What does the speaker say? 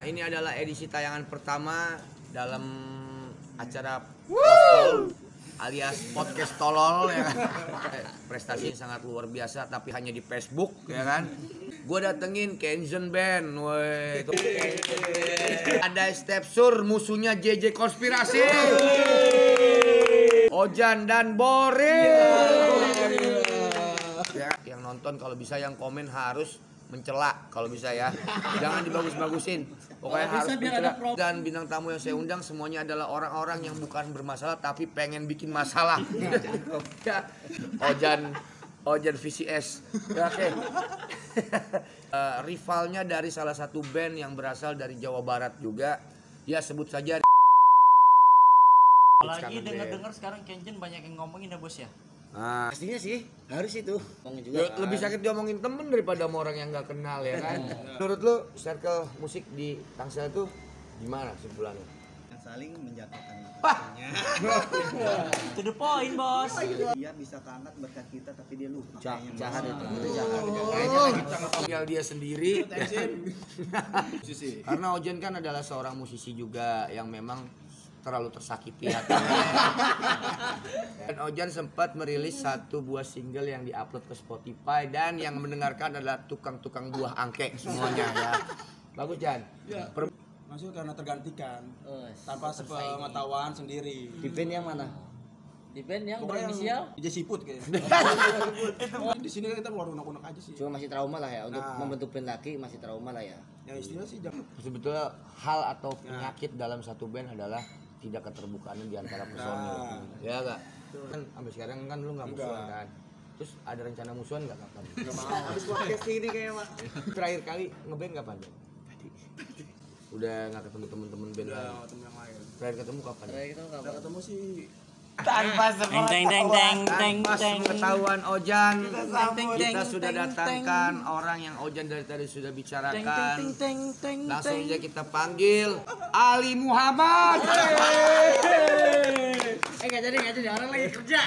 Ini adalah edisi tayangan pertama dalam acara Postol alias podcast tolol ya kan. Prestasi yang sangat luar biasa tapi hanya di Facebook ya kan. Gue datengin Kenzen Band, woi. Ada Step Sur, musuhnya JJ Konspirasi. Ojan dan Boris. Ya, yang nonton kalau bisa yang komen harus mencela kalau bisa ya. Jangan dibagus-bagusin. Pokoknya bisa harus biar mencela. Dan bintang tamu yang saya undang semuanya adalah orang-orang yang bukan bermasalah tapi pengen bikin masalah. Ya. Ojan Ojan VCS. Ya, Oke. Eh, rivalnya dari salah satu band yang berasal dari Jawa Barat juga. Ya sebut saja Lagi Kangen denger-denger sekarang Kenjen banyak yang ngomongin ya bos ya. Nah, Pastinya sih harus itu. Ngomongin juga. Ya, kan. lebih sakit diomongin temen daripada sama orang yang nggak kenal ya kan. Menurut lu circle musik di Tangsel itu gimana simpulannya? yang saling menjatuhkan Wah. To the point bos. dia bisa keangkat berkat kita tapi dia lupa Ja- kayaknya. jahat itu. Itu jahat. Tinggal dia sendiri. Karena Ojen kan adalah seorang musisi juga yang memang terlalu tersakiti hati. dan Ojan sempat merilis satu buah single yang diupload ke Spotify dan yang mendengarkan adalah tukang-tukang buah angke semuanya ya. Bagus Jan. Ya. Per- Maksudnya karena tergantikan Oh, tanpa sepengetahuan sendiri. Di band yang mana? Di band yang Pokoknya berinisial? DJ Siput kayaknya. di sini kan kita keluar unek-unek aja sih. Cuma masih trauma lah ya untuk Nah. membentuk band laki masih trauma lah ya. Yang istilah sih jangan sebetulnya hal atau penyakit dalam satu band adalah tidak keterbukaan di antara personil. Nah. Ya enggak? Kan sampai sekarang kan lu nggak musuhan Enggak. kan? Terus ada rencana musuhan nggak kapan? nggak mau. Habis podcast ini kayak Pak. Terakhir kali ngeband kapan? Jan? Udah nggak ketemu temen-temen band Udah lain. ketemu yang lain. Terakhir ketemu kapan? Terakhir Udah kapan? ketemu sih Teng teng teng teng teng Tanpa Ojan, teng, kita teng, sudah datangkan orang yang Ojan dari tadi sudah Teng teng bicarakan. teng teng Langsung aja kita panggil Ali Muhammad. Eh nggak jadi nggak jadi. Orang lagi kerja.